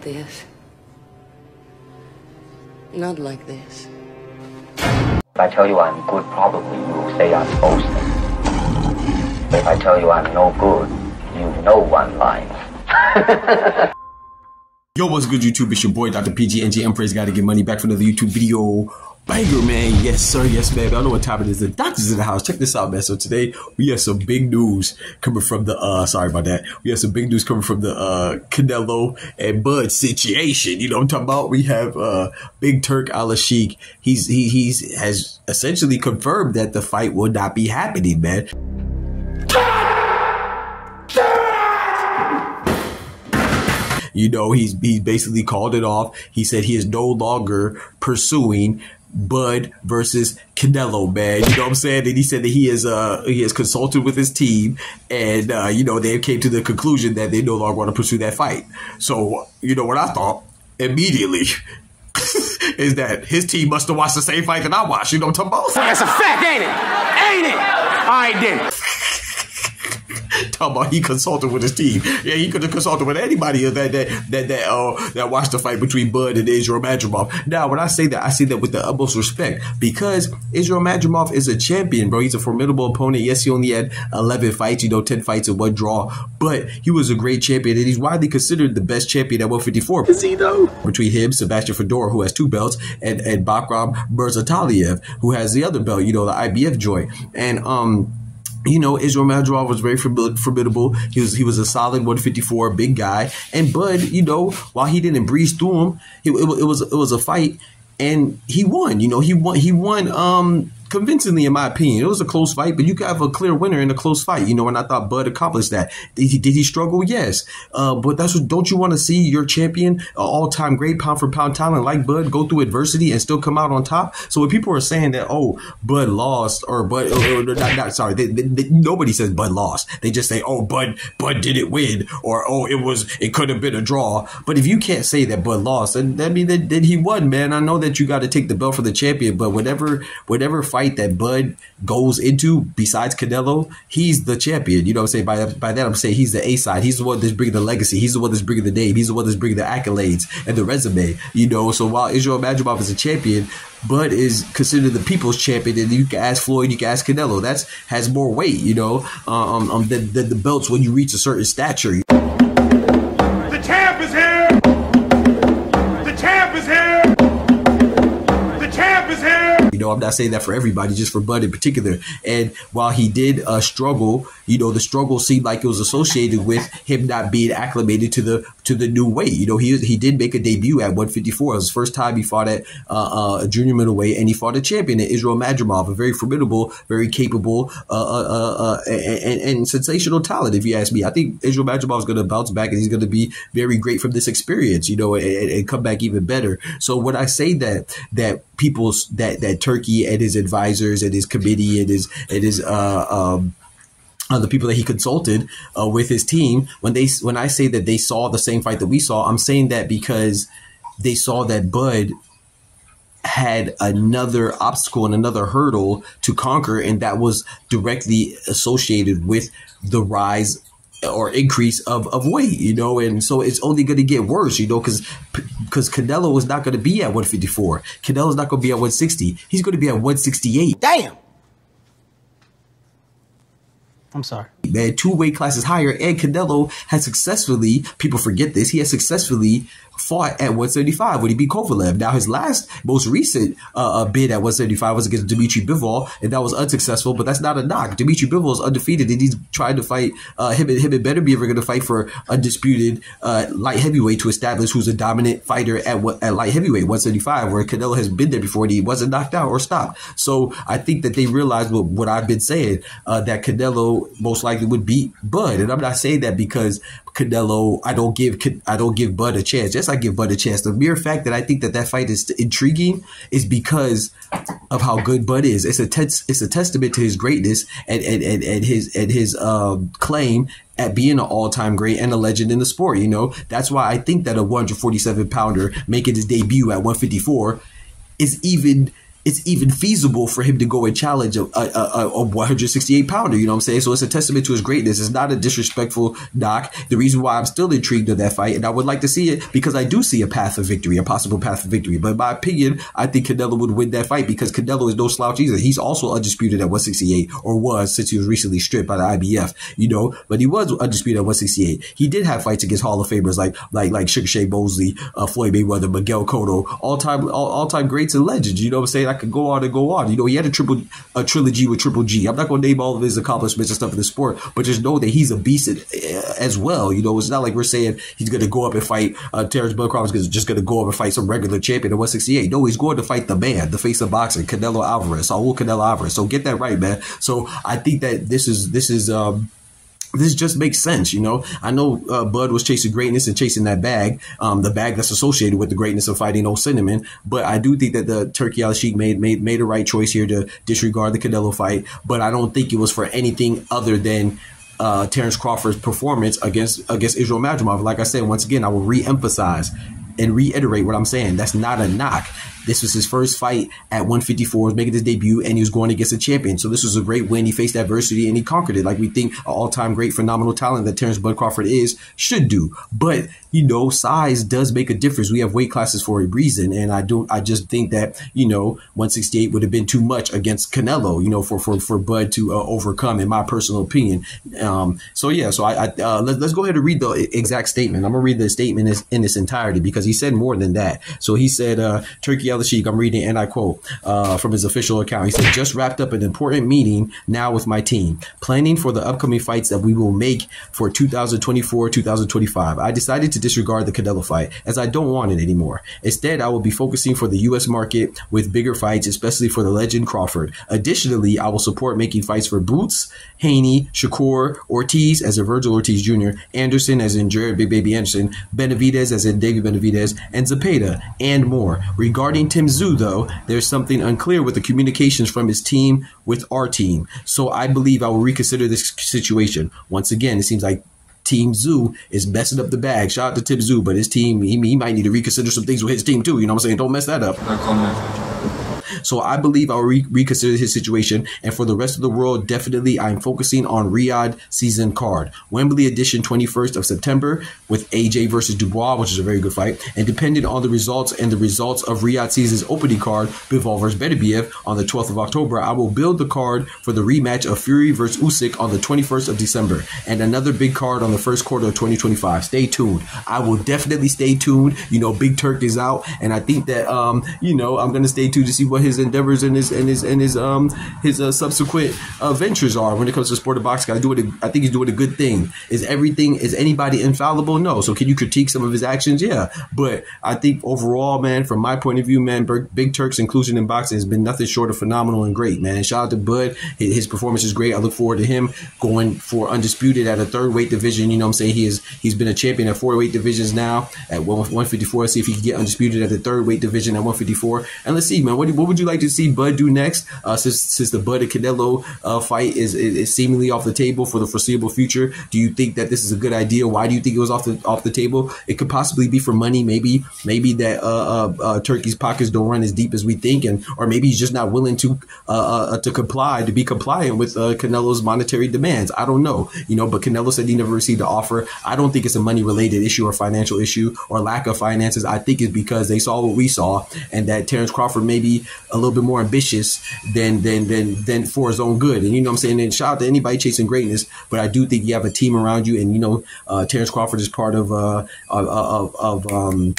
like this. Not like this. If I tell you I'm good, probably you'll say I'm boasting. But if I tell you I'm no good, you know I'm lying. Yo, what's good, YouTube? It's your boy, Dr. PG, NG Empress. Gotta get money back for another YouTube video. Banger, man. Yes, sir. Yes, man. I know what time it is. The doctor's in the house. Check this out, man. So today we have some big news coming from the, uh, sorry about that. We have some big news coming from the, uh, Canelo and Bud situation. You know what I'm talking about? We have, uh, Big Turk Al Sheikh. He's, he, he's, has essentially confirmed that the fight will not be happening, man. You know, he's he's basically called it off. He said he is no longer pursuing Bud versus Canelo, man. You know what I'm saying? And he said that he is uh he has consulted with his team, and uh, you know they came to the conclusion that they no longer want to pursue that fight. So you know what I thought immediately. is that his team must have watched the same fight that I watched? You know what I'm talking about? That's a fact, ain't it? Ain't it? All right then. Talking about he consulted with his team. Yeah, he could have consulted with anybody that that that that uh, that watched the fight between Bud and Israil Madrimov. Now, when I say that, I say that with the utmost respect because Israil Madrimov is a champion, bro. He's a formidable opponent. Yes, he only had eleven fights, you know, ten fights and one draw, but he was a great champion, and he's widely considered the best champion at 154. Is he though? Between him, Sebastian Fundora, who has two belts, and and Bakhram Murtazaliev, who has the other belt, you know, the IBF joint, and um you know, Israil Madrimov was very formidable. He was he was a solid 154, big guy. And Bud, you know, while he didn't breeze through him, it, it, it was it was a fight, and he won. You know, he won. He won. Um, convincingly, in my opinion. It was a close fight, but you have a clear winner in a close fight. You know, and I thought Bud accomplished that. Did he, did he struggle? Yes. Uh, but that's what, don't you want to see your champion, all time great pound for pound talent like Bud, go through adversity and still come out on top? So when people are saying that, oh, Bud lost or Bud, or, or not, not, sorry, they, they, they, nobody says Bud lost. They just say, oh, Bud, Bud didn't win or, oh, it was, it could have been a draw. But if you can't say that Bud lost, then that means that, that he won, man. I know that you got to take the belt for the champion, but whatever, whatever fight fight that Bud goes into, besides Canelo, he's the champion. You know what I'm saying? By, by that, I'm saying he's the A side. He's the one that's bringing the legacy. He's the one that's bringing the name. He's the one that's bringing the accolades and the resume. You know, so while Israil Madrimov is a champion, Bud is considered the people's champion, and you can ask Floyd, you can ask Canelo. That's has more weight, you know, um, um, than, than the belts when you reach a certain stature. Know, I'm not saying that for everybody, just for Bud in particular. And while he did uh, struggle, you know, the struggle seemed like it was associated with him not being acclimated to the to the new weight. You know, he he did make a debut at 154. It was his first time he fought at uh, uh, junior middleweight, and he fought a champion, Israil Madrimov, a very formidable, very capable, uh, uh, uh, and, and, sensational talent. If you ask me, I think Israil Madrimov is going to bounce back, and he's going to be very great from this experience. You know, and, and come back even better. So when I say that that people that that Turki and his advisors and his committee and his and his uh, um, uh, the people that he consulted uh, with his team when they when I say that they saw the same fight that we saw, I'm saying that because they saw that Bud had another obstacle and another hurdle to conquer, and that was directly associated with the rise or increase of, of weight, you know, and so it's only going to get worse, you know, because because Canelo is not going to be at 154. Canelo's not going to be at 160. He's going to be at 168. Damn. I'm sorry. Man, two weight classes higher, and Canelo has successfully, people forget this, he has successfully fought at 175 when he beat Kovalev. Now, his last, most recent uh, uh bid at 175 was against Dimitri Bivol, and that was unsuccessful, but that's not a knock. Dimitri Bivol is undefeated, and he's trying to fight, uh, him, and, him and Beterbiev are going to fight for undisputed uh, light heavyweight to establish who's a dominant fighter at, what at light heavyweight, 175, where Canelo has been there before and he wasn't knocked out or stopped. So I think that they realized what, what I've been saying, uh, that Canelo most likely would beat Bud. And I'm not saying that because Canelo, I don't give I don't give Bud a chance. Yes, I give Bud a chance. The mere fact that I think that that fight is intriguing is because of how good Bud is. It's a te- it's a testament to his greatness and and, and, and his and his um, claim at being an all-time great and a legend in the sport. You know, that's why I think that a 147 pounder making his debut at 154 is even it's even feasible for him to go and challenge a, a, a, a 168 pounder. You know what I'm saying? So it's a testament to his greatness. It's not a disrespectful knock. The reason why I'm still intrigued of that fight, and I would like to see it because I do see a path of victory, a possible path of victory. But in my opinion, I think Canelo would win that fight because Canelo is no slouch either. He's also undisputed at 168 or was since he was recently stripped by the IBF, you know, but he was undisputed at 168. He did have fights against Hall of Famers like, like, like Sugar Shane Mosley, uh, Floyd Mayweather, Miguel Cotto, all time, all, all time greats and legends. You know what I'm saying? I could go on and go on. You know, he had a triple a trilogy with Triple G. I'm not going to name all of his accomplishments and stuff in the sport, but just know that he's a beast as well. You know, it's not like we're saying he's going to go up and fight uh, Terence Crawford is just going to go up and fight some regular champion at 168. No, he's going to fight the man, the face of boxing, Canelo Alvarez, Saul Canelo Alvarez. So get that right, man. So I think that this is this is um this just makes sense, you know. I know uh, Bud was chasing greatness and chasing that bag, um, the bag that's associated with the greatness of fighting old cinnamon. But I do think that the Turki Al Sheikh made made made a right choice here to disregard the Canelo fight. But I don't think it was for anything other than uh, Terence Crawford's performance against against Israil Madrimov. Like I said, once again, I will re-emphasize and reiterate what I'm saying. That's not a knock. This was his first fight at 154, was making his debut, and he was going against a champion. So this was a great win. He faced adversity and he conquered it, like we think an all-time great, phenomenal talent that Terence Bud Crawford is should do. But you know, size does make a difference. We have weight classes for a reason, and I don't. I just think that you know, 168 would have been too much against Canelo. You know, for for for Bud to uh, overcome, in my personal opinion. Um, so yeah, so I, I uh, let, us go ahead and read the exact statement. I'm gonna read the statement in, its entirety because he said more than that. So he said, uh, Turki Sheikh, I'm reading, and I quote uh, from his official account. He said, just wrapped up an important meeting now with my team, planning for the upcoming fights that we will make for 2024 2025. I decided to disregard the Canelo fight as I don't want it anymore. Instead, I will be focusing for the U.S. market with bigger fights, especially for the legend Crawford. Additionally, I will support making fights for Boots, Haney, Shakur, Ortiz as in Virgil Ortiz Jr., Anderson as in Jared Big Baby Anderson, Benavidez as in David Benavidez, and Zepeda, and more. Regarding Tim Tszyu, though, there's something unclear with the communications from his team with our team. So I believe I will reconsider this situation. Once again, it seems like Team Tszyu is messing up the bag. Shout out to Tim Tszyu, but his team, he, he might need to reconsider some things with his team too. You know what I'm saying? Don't mess that up. So I believe I'll re- reconsider his situation. And for the rest of the world, definitely I'm focusing on Riyadh season card. Wembley edition 21st of September with AJ versus Dubois, which is a very good fight. And depending on the results and the results of Riyadh season's opening card, Bivol versus Beterbiev on the 12th of October, I will build the card for the rematch of Fury versus Usyk on the 21st of December. And another big card on the first quarter of 2025. Stay tuned. I will definitely stay tuned. You know, Big Turk is out. And I think that, um, you know, I'm going to stay tuned to see what his endeavors and his and his and his um his uh, subsequent uh, ventures are when it comes to sport of boxing. I do it. I think he's doing a good thing. Is everything is anybody infallible? No. So can you critique some of his actions? Yeah. But I think overall, man, from my point of view, man, Big Turk's inclusion in boxing has been nothing short of phenomenal and great, man. Shout out to Bud. His performance is great. I look forward to him going for undisputed at a third weight division. You know, what I'm saying he is he's been a champion at four weight divisions now at 154. Let's see if he can get undisputed at the third weight division at 154. And let's see, man, what, what would you like to see Bud do next? Uh, since since the Bud and Canelo uh, fight is, is, is seemingly off the table for the foreseeable future, do you think that this is a good idea? Why do you think it was off the off the table? It could possibly be for money. Maybe maybe that uh, uh, uh Turki's pockets don't run as deep as we think, and or maybe he's just not willing to uh, to comply to be compliant with Canelo's monetary demands. I don't know, you know. But Canelo said he never received an offer. I don't think it's a money related issue or financial issue or lack of finances. I think it's because they saw what we saw, and that Terence Crawford maybe a little bit more ambitious than than than than for his own good. And you know what I'm saying? And shout out to anybody chasing greatness, but I do think you have a team around you, and you know, uh, Terence Crawford is part of uh, of, of, of um,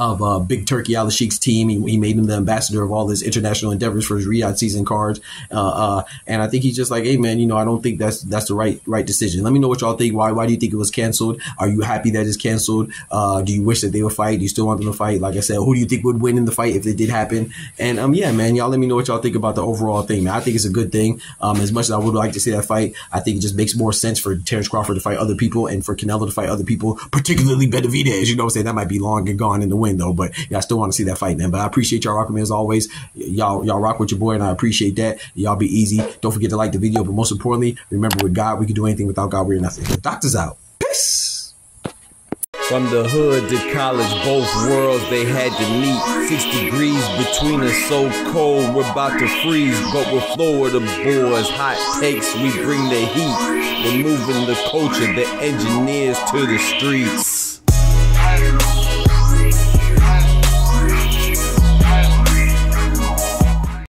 of uh, Big Turki Al Sheikh's team. He, he, made him the ambassador of all his international endeavors for his Riyadh season cards. Uh, uh, and I think he's just like, hey man, you know, I don't think that's that's the right right decision. Let me know what y'all think. Why why do you think it was canceled? Are you happy that it's canceled? Uh, do you wish that they would fight? Do you still want them to fight? Like I said, who do you think would win in the fight if it did happen? And um, yeah, man, y'all let me know what y'all think about the overall thing. Man, I think it's a good thing. Um, as much as I would like to see that fight, I think it just makes more sense for Terence Crawford to fight other people and for Canelo to fight other people, particularly Benavidez. You know, what I'm saying that might be long and gone in the wind win though. But I still want to see that fight, man. But I appreciate y'all rocking me as always. Y'all y'all rock with your boy, and I appreciate that. Y'all be easy. Don't forget to like the video, but most importantly, remember with God, we can do anything. Without God, we're nothing. Doctors out. Peace. From the hood to college, both worlds they had to meet. Six degrees between us, so cold we're about to freeze. But with Florida boys, hot takes, we bring the heat. We're moving the culture, the engineers to the streets.